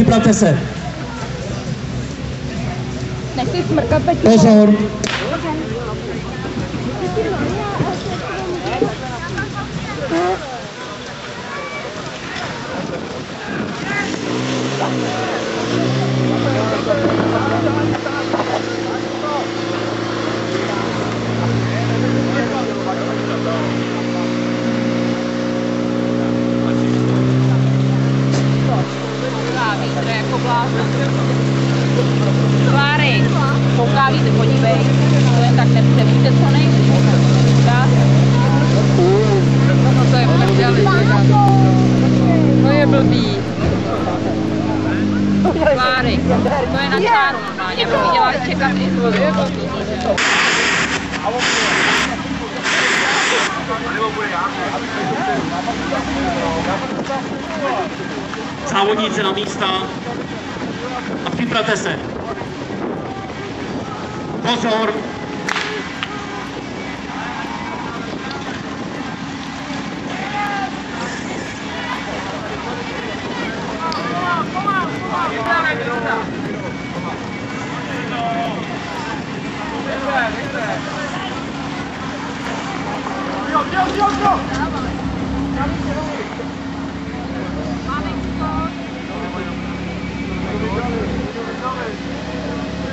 připravte se. Nechci smrkat teď. Pozor. Vítr, podívej. To jen tak ne, nevíte, co nejde. Tak. No to je prdeli. To je blbý. Kláry, to je na čáru normálně. Aby viděla čekat to je blbý. Závodníci na místa a připravte se. Pozor.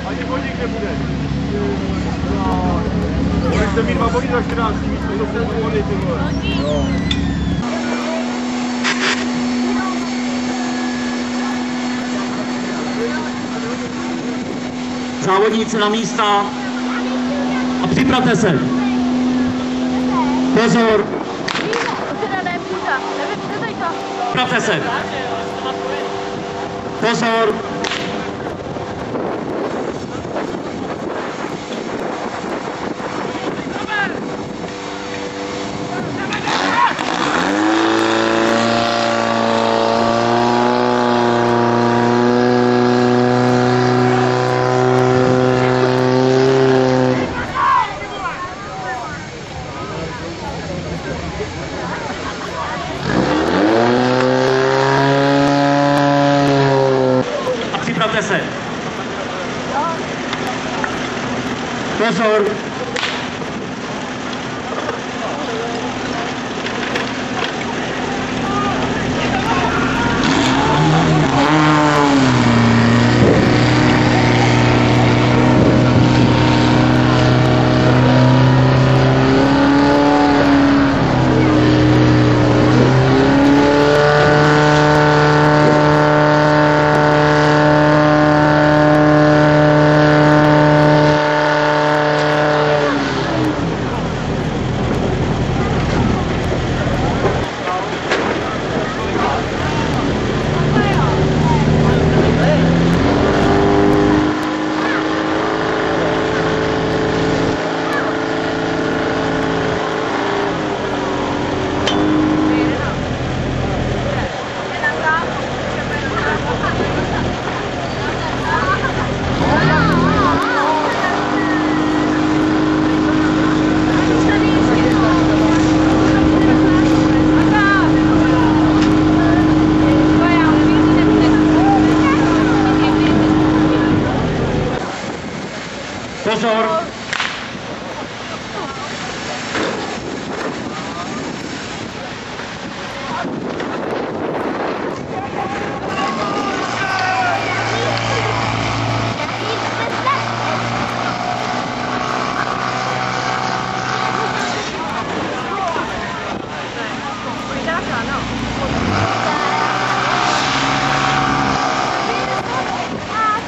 Ani vodík nebude. Mít dva body za 14 místo, to vody, ty vole. Závodníci na místa a připravte se. Pozor. Připravte se. Pozor. A připravte se. Pozor. Pozor.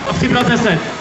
A připravte se.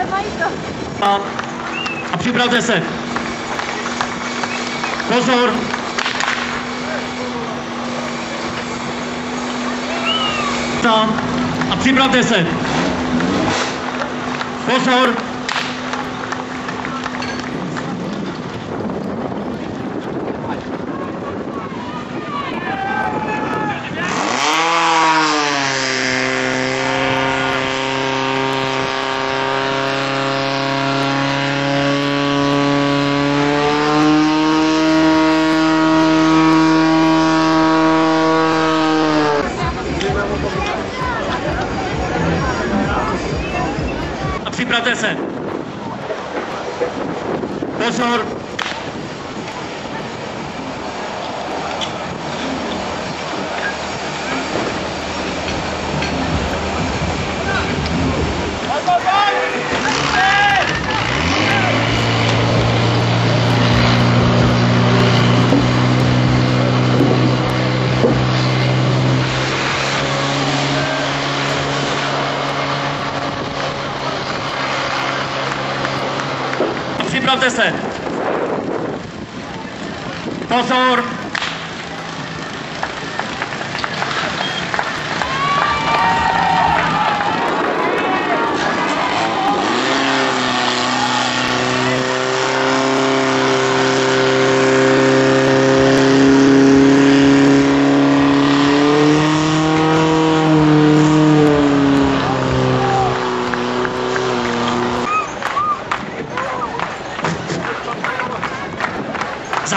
ale mají to. A, a připravte se. Pozor, tam a připravte se. Pozor, A připravte se.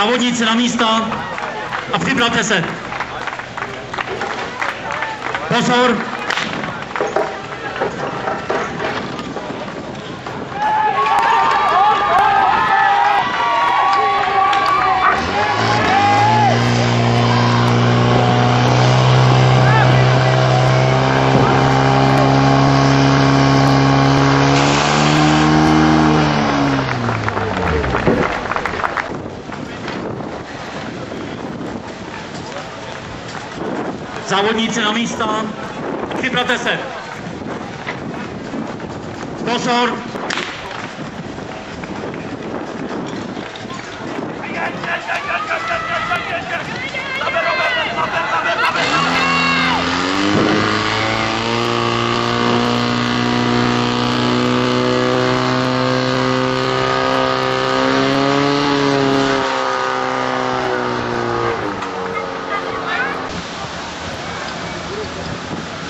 Závodníci na místa a připravte se. Pozor. Závodníci na místa. Připravte se. Pozor.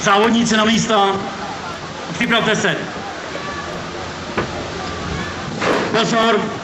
Závodníci na místa. Připravte se. Pozor.